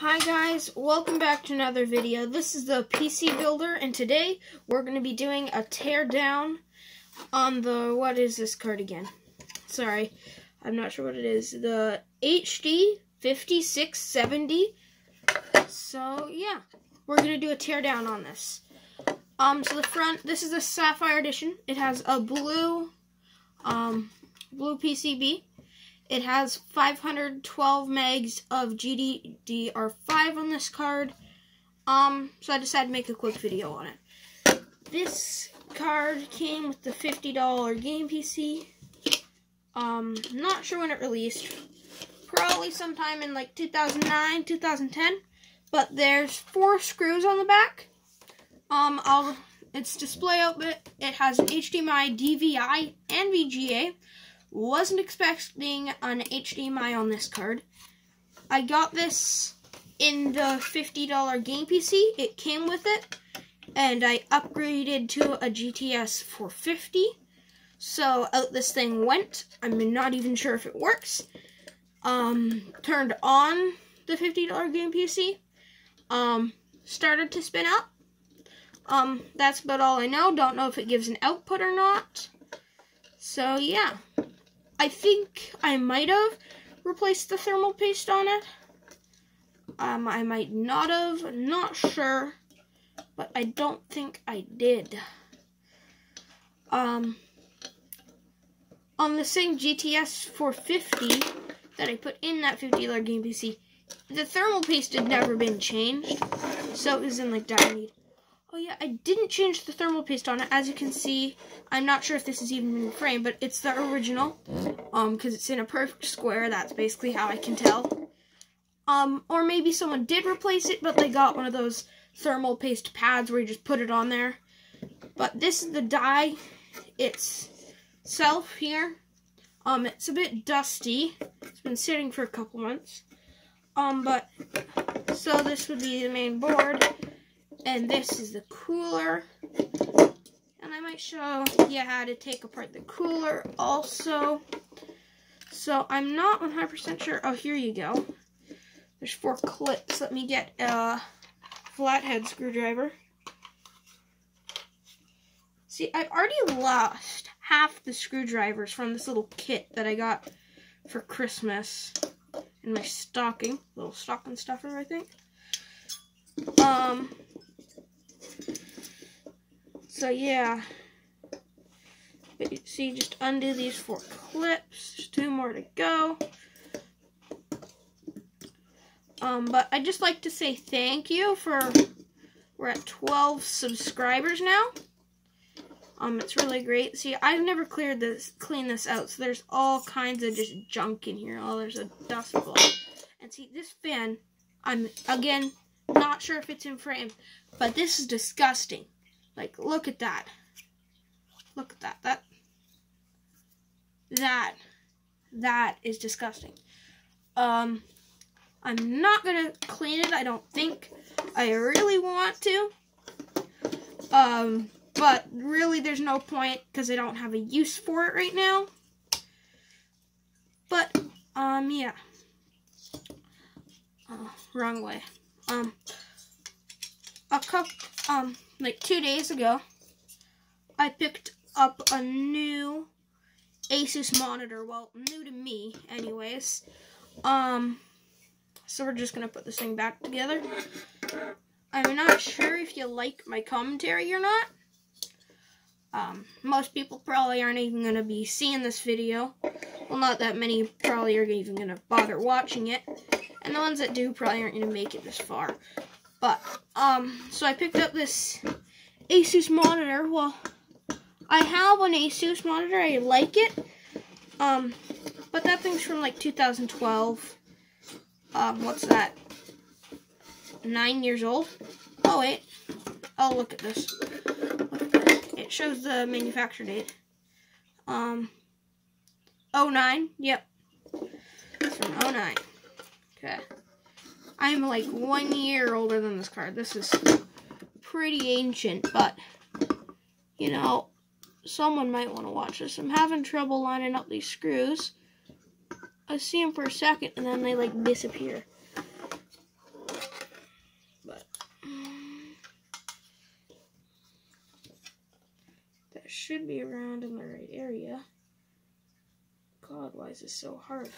Hi guys, welcome back to another video. This is the PC Builder, and today we're going to be doing a teardown on the, what is this card again? Sorry, I'm not sure what it is. The HD 5670. So, yeah, we're going to do a teardown on this. Um, so the front, this is a Sapphire Edition. It has a blue, um, blue PCB. It has 512 megs of GDDR5 on this card. Um, so I decided to make a quick video on it. This card came with the $50 game PC. Um, not sure when it released. Probably sometime in like 2009, 2010. But there's four screws on the back. Um, I'll, its display output, it has an HDMI, DVI, and VGA. Wasn't expecting an HDMI on this card. I got this in the $50 game PC. It came with it. And I upgraded to a GTS 450. So out this thing went. I'm not even sure if it works. Um, turned on the $50 game PC. Um, started to spin up. Um, that's about all I know. Don't know if it gives an output or not. So, yeah. I think I might have replaced the thermal paste on it. Um, I might not have, not sure, but I don't think I did. Um, on the same GTS 450 that I put in that $50 game PC, the thermal paste had never been changed, so it was in like dire need. Oh yeah, I didn't change the thermal paste on it. As you can see, I'm not sure if this is even in the frame, but it's the original. Um, because it's in a perfect square. That's basically how I can tell. Um, or maybe someone did replace it, but they got one of those thermal paste pads where you just put it on there. But this is the die itself here. Um, it's a bit dusty. It's been sitting for a couple months. Um, but, so this would be the main board. And this is the cooler. And I might show you how to take apart the cooler also. So I'm not 100% sure. Oh, here you go. There's four clips. Let me get a flathead screwdriver. See, I've already lost half the screwdrivers from this little kit that I got for Christmas in my stocking. Little stocking stuffer, I think. Um, so yeah. But you see, just undo these four clips. There's two more to go. Um, but I'd just like to say thank you for, we're at 12 subscribers now. Um, it's really great. See, I've never cleared this, cleaned this out, so there's all kinds of just junk in here. Oh, there's a dust ball. And see, this fan, I'm, again, not sure if it's in frame, but this is disgusting. Like, look at that. Look at that. That, that, that is disgusting. Um, I'm not gonna clean it. I don't think I really want to. Um, but really there's no point because I don't have a use for it right now. But, um, yeah. Oh, wrong way. Um, a couple, um, like two days ago, I picked up a new Asus monitor. Well, new to me, anyways. Um, so we're just gonna put this thing back together. I'm not sure if you like my commentary or not. Um, most people probably aren't even gonna be seeing this video. Well, not that many probably are even gonna bother watching it. And the ones that do probably aren't gonna make it this far. But, um, so I picked up this Asus monitor. Well, I have an Asus monitor. I like it. Um, but that thing's from like 2012. Um, what's that? Nine years old. Oh, wait. Oh, look at this. Look at this. It shows the manufacture date. Um, 09. Yep. It's from 09. Okay. I'm like one year older than this card. This is pretty ancient, but, you know, someone might want to watch this. I'm having trouble lining up these screws. I see them for a second, and then they, like, disappear. But, um, that should be around in the right area. God, why is this so hard?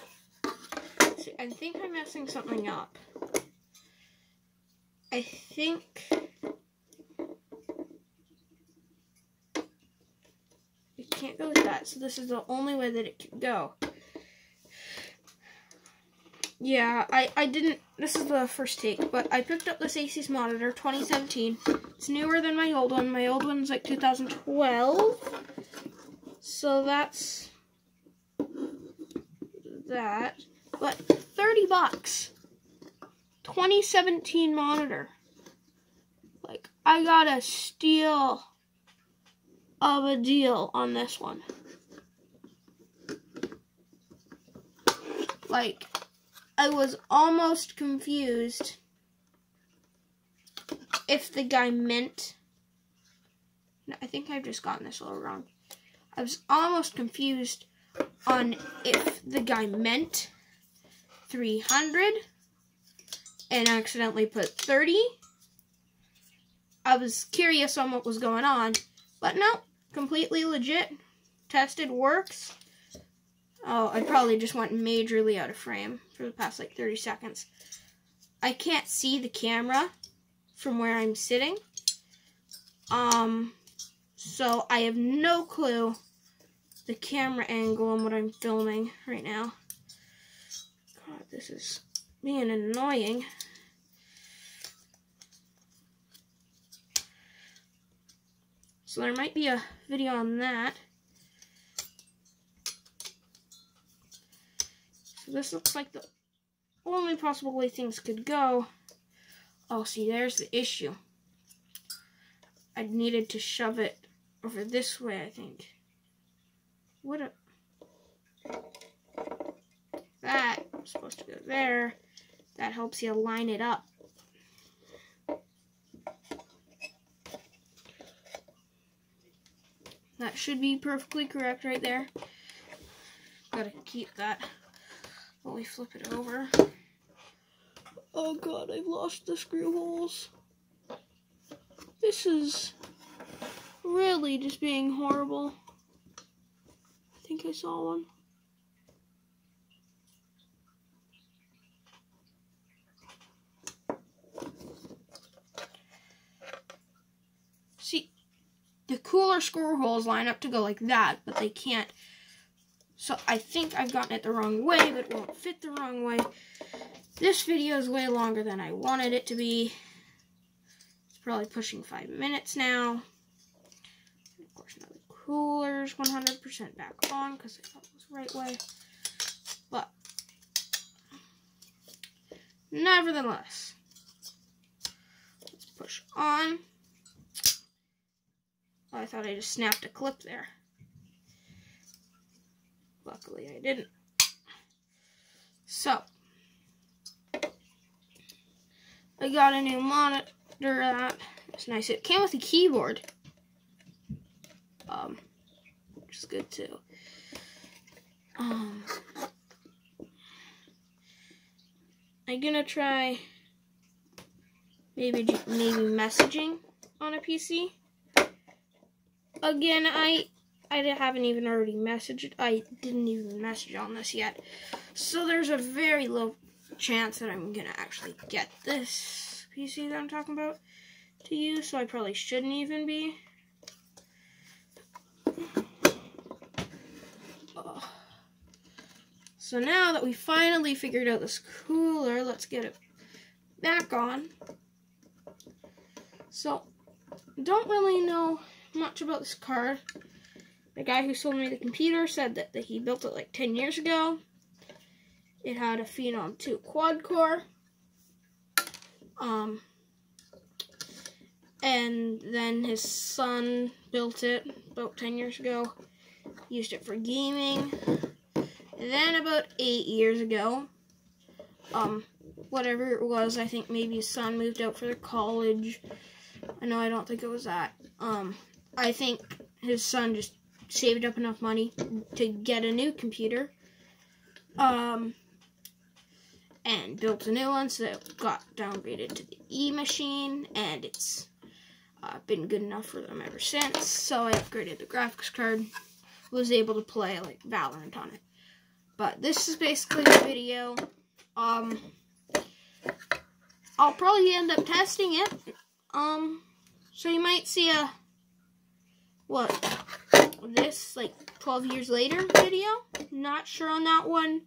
See, I think I'm messing something up. I think it can't go like that, so this is the only way that it can go. Yeah, I, I didn't, this is the first take, but I picked up this Asus monitor, 2017. It's newer than my old one. My old one's like 2012. So that's that. But 30 bucks. 2017 monitor. Like, I got a steal of a deal on this one. Like, I was almost confused if the guy meant. I think I've just gotten this a little wrong. I was almost confused on if the guy meant 300 and accidentally put 30. I was curious on what was going on, but no, completely legit. Tested, works. Oh, I probably just went majorly out of frame for the past like 30 seconds. I can't see the camera from where I'm sitting. Um, so I have no clue the camera angle on what I'm filming right now. This is being annoying. So there might be a video on that. So this looks like the only possible way things could go. Oh, see, there's the issue. I needed to shove it over this way, I think. What a... That I'm supposed to go there. That helps you line it up. That should be perfectly correct right there. Gotta keep that while we flip it over. Oh god, I've lost the screw holes. This is really just being horrible. I think I saw one. See, screw holes line up to go like that, but they can't. So I think I've gotten it the wrong way, but it won't fit the wrong way. This video is way longer than I wanted it to be. It's probably pushing five minutes now. Of course, now the cooler's 100% back on because I thought it was the right way. But, nevertheless, let's push on. Oh, I thought I just snapped a clip there. Luckily, I didn't. So, I got a new monitor that it's nice. It came with a keyboard. Um, which is good too. Um, I'm gonna try maybe maybe messaging on a PC. Again, I I haven't even already messaged. I didn't even message on this yet. So there's a very low chance that I'm going to actually get this PC that I'm talking about to you. so I probably shouldn't even be. So now that we finally figured out this cooler, let's get it back on. So, don't really know much about this car. The guy who sold me the computer said that, that he built it like 10 years ago. It had a Phenom 2 quad core. Um, and then his son built it about 10 years ago. Used it for gaming. And then about 8 years ago, um, whatever it was, I think maybe his son moved out for college. I know I don't think it was that. Um, I think his son just saved up enough money to get a new computer. Um, and built a new one, so it got downgraded to the E machine, and it's uh, been good enough for them ever since. So I upgraded the graphics card. Was able to play like Valorant on it. But this is basically the video. Um, I'll probably end up testing it. Um, so you might see a what this like 12 years later video. Not sure on that one,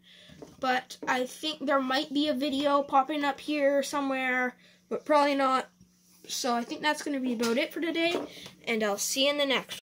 but I think there might be a video popping up here somewhere, but probably not. So I think that's going to be about it for today, and I'll see you in the next